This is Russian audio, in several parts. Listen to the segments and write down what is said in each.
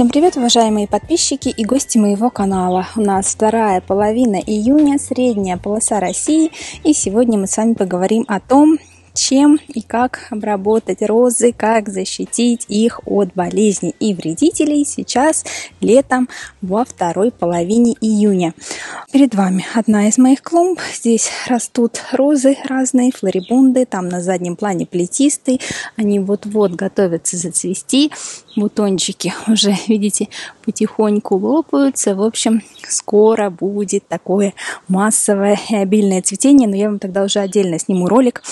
Всем привет, уважаемые подписчики и гости моего канала. У нас вторая половина июня, средняя полоса России. И сегодня мы с вами поговорим о том, чем и как обработать розы, как защитить их от болезней и вредителей сейчас летом во второй половине июня. Перед вами одна из моих клумб. Здесь растут розы разные, флорибунды, там на заднем плане плетистые. Они вот-вот готовятся зацвести. Бутончики уже, видите, потихоньку лопаются. В общем, скоро будет такое массовое и обильное цветение, но я вам тогда уже отдельно сниму ролик,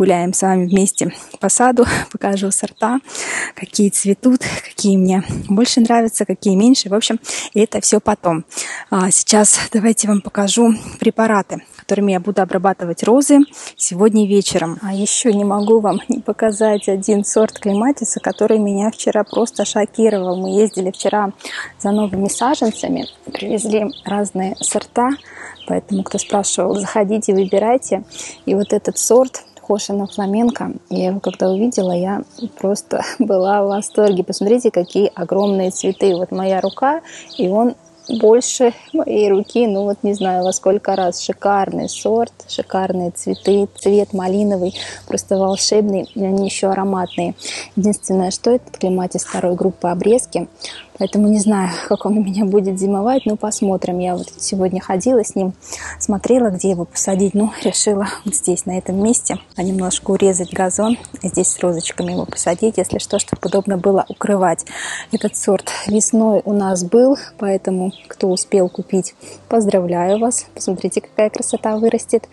погуляем с вами вместе по саду, покажу сорта, какие цветут, какие мне больше нравятся, какие меньше. В общем, это все потом. А сейчас давайте вам покажу препараты, которыми я буду обрабатывать розы сегодня вечером. А еще не могу вам не показать один сорт клематиса, который меня вчера просто шокировал. Мы ездили вчера за новыми саженцами, привезли разные сорта, поэтому кто спрашивал, заходите, выбирайте. И вот этот сорт Хошина Фламенко, я его когда увидела, я просто была в восторге. Посмотрите, какие огромные цветы. Вот моя рука, и он больше моей руки, ну вот не знаю во сколько раз. Шикарный сорт, шикарные цветы, цвет малиновый, просто волшебный, и они еще ароматные. Единственное, что этот клематис второй группы обрезки, Поэтому не знаю, как он у меня будет зимовать, но посмотрим. Я вот сегодня ходила с ним, смотрела, где его посадить. Ну, решила вот здесь, на этом месте, а немножко урезать газон. Здесь с розочками его посадить, если что, чтобы удобно было укрывать. Этот сорт весной у нас был, поэтому кто успел купить, поздравляю вас. Посмотрите, какая красота вырастет.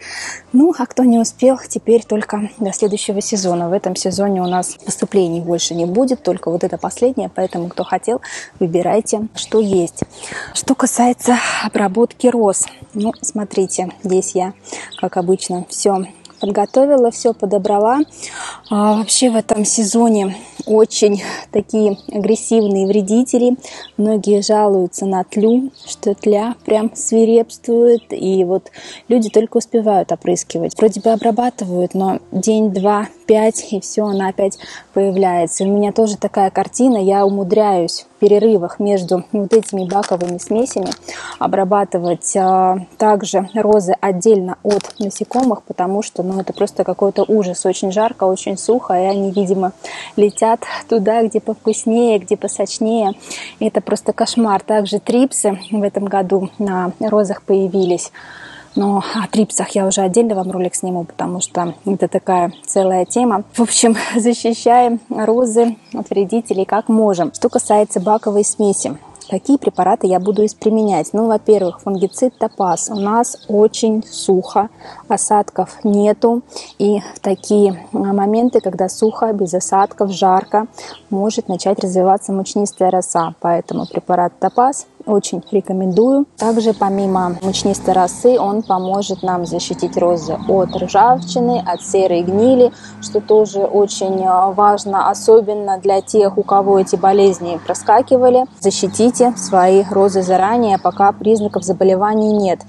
Ну, а кто не успел, теперь только до следующего сезона. В этом сезоне у нас поступлений больше не будет, только вот это последнее, поэтому кто хотел, выбирайте, что есть. Что касается обработки роз, ну, смотрите, здесь я, как обычно, все подготовила, все подобрала. А, вообще в этом сезоне очень такие агрессивные вредители. Многие жалуются на тлю, что тля прям свирепствует. И вот люди только успевают опрыскивать. Вроде бы обрабатывают, но день, два, пять, и все, она опять появляется. У меня тоже такая картина. Я умудряюсь перерывах между вот этими баковыми смесями обрабатывать а, также розы отдельно от насекомых, потому что ну, это просто какой-то ужас. Очень жарко, очень сухо, и они, видимо, летят туда, где повкуснее, где посочнее. Это просто кошмар. Также трипсы в этом году на розах появились. Но о трипсах я уже отдельно вам ролик сниму, потому что это такая целая тема. В общем, защищаем розы от вредителей как можем. Что касается баковой смеси. Какие препараты я буду применять? Ну, во-первых, фунгицид топаз. У нас очень сухо, осадков нету. И в такие а, моменты, когда сухо, без осадков, жарко, может начать развиваться мучнистая роса. Поэтому препарат топаз очень рекомендую. Также помимо мучнистой росы он поможет нам защитить розы от ржавчины, от серой гнили, что тоже очень а, важно, особенно для тех, у кого эти болезни проскакивали. Защитите свои розы заранее, пока признаков заболеваний нет.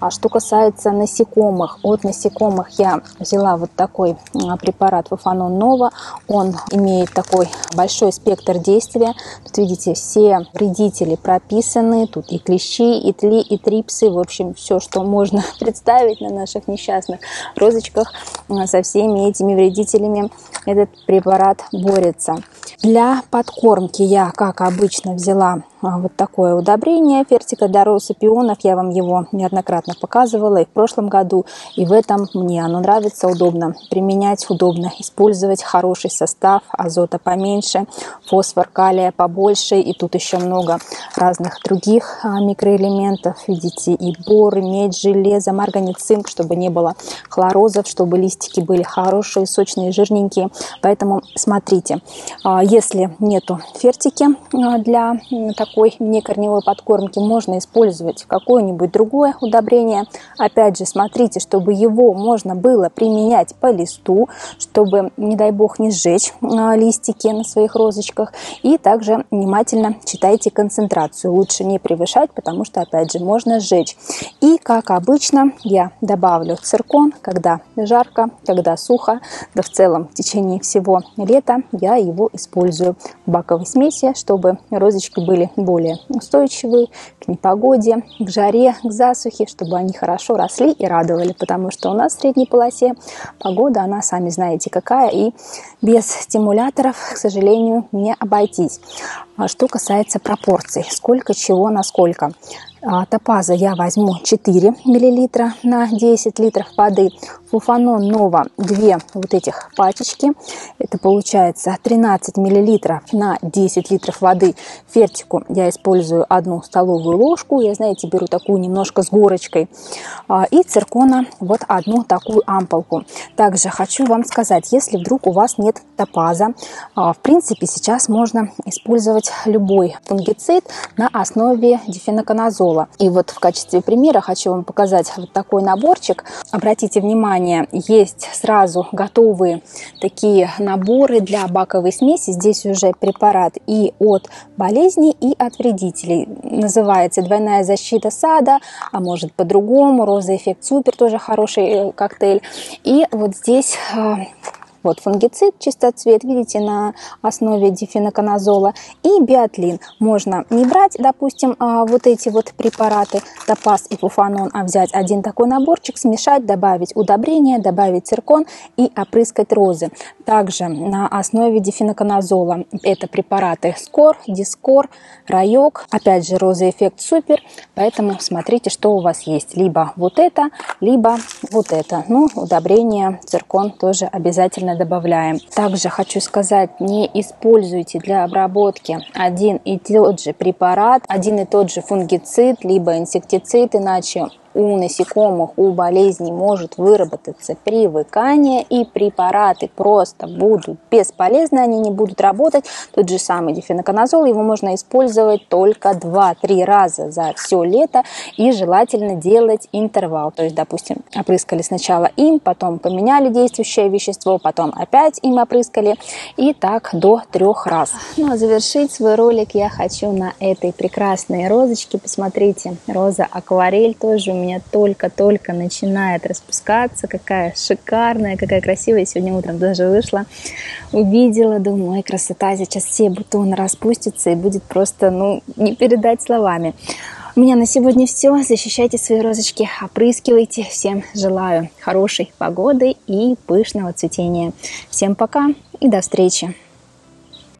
А что касается насекомых, от насекомых я взяла вот такой а, препарат Фуфанон Нова. Он имеет такой большой спектр действия. Тут видите, все вредители прописаны стороны. Тут и клещи, и тли, и трипсы. В общем, все, что можно представить на наших несчастных розочках а, со всеми этими вредителями этот препарат борется. Для подкормки я, как обычно, взяла вот такое удобрение фертика для роз пионов. Я вам его неоднократно показывала и в прошлом году, и в этом мне оно нравится, удобно применять, удобно использовать, хороший состав, азота поменьше, фосфор, калия побольше, и тут еще много разных других а, микроэлементов, видите, и бор, медь, железо, марганец, цинк, чтобы не было хлорозов, чтобы листики были хорошие, сочные, жирненькие. Поэтому смотрите, а, если нету фертики для такой некорневой подкормки можно использовать какое-нибудь другое удобрение. Опять же, смотрите, чтобы его можно было применять по листу, чтобы, не дай бог, не сжечь а, листики на своих розочках. И также внимательно читайте концентрацию. Лучше не превышать, потому что, опять же, можно сжечь. И, как обычно, я добавлю циркон, когда жарко, когда сухо, да в целом в течение всего лета я его использую в баковой смеси, чтобы розочки были более устойчивые к непогоде, к жаре, к засухе, чтобы они хорошо росли и радовали, потому что у нас в средней полосе погода, она, сами знаете, какая, и без стимуляторов, к сожалению, не обойтись. А что касается пропорций, сколько чего на сколько. А, топаза я возьму 4 мл на 10 литров воды. Фуфанон Нова 2 вот этих пачечки. Это получается 13 мл на 10 литров воды. Фертику я использую одну столовую ложку. Я, знаете, беру такую немножко с горочкой. А, и циркона вот одну такую ампулку. Также хочу вам сказать, если вдруг у вас нет топаза, а, в принципе сейчас можно использовать любой фунгицид на основе дифеноконазола пола. И вот в качестве примера хочу вам показать вот такой наборчик. Обратите внимание, есть сразу готовые такие наборы для баковой смеси. Здесь уже препарат и от болезней, и от вредителей. Называется двойная защита сада, а может по-другому. Роза эффект супер, тоже хороший э, коктейль. И вот здесь э, вот фунгицид чистоцвет, видите, на основе дифеноконазола. И биотлин. Можно не брать, допустим, а, вот эти вот препараты, топаз и фуфанон, а взять один такой наборчик, смешать, добавить удобрение, добавить циркон и опрыскать розы. Также на основе дифеноконазола это препараты Скор, Дискор, Райок. Опять же, роза эффект супер, поэтому смотрите, что у вас есть. Либо вот это, либо вот это. Ну, удобрение, циркон тоже обязательно добавляем. Также хочу сказать, не используйте для обработки один и тот же препарат, один и тот же фунгицид, либо инсектицид, иначе у насекомых, у болезней может выработаться привыкание, и препараты просто будут бесполезны, они не будут работать. Тот же самый дифеноконазол, его можно использовать только 2-3 раза за все лето, и желательно делать интервал. То есть, допустим, опрыскали сначала им, потом поменяли действующее вещество, потом опять им опрыскали, и так до трех раз. Ну а завершить свой ролик я хочу на этой прекрасной розочке. Посмотрите, роза акварель тоже у меня меня только-только начинает распускаться. Какая шикарная, какая красивая. Сегодня утром даже вышла, увидела, думаю, ой, красота, сейчас все бутоны распустятся и будет просто, ну, не передать словами. У меня на сегодня все. Защищайте свои розочки, опрыскивайте. Всем желаю хорошей погоды и пышного цветения. Всем пока и до встречи.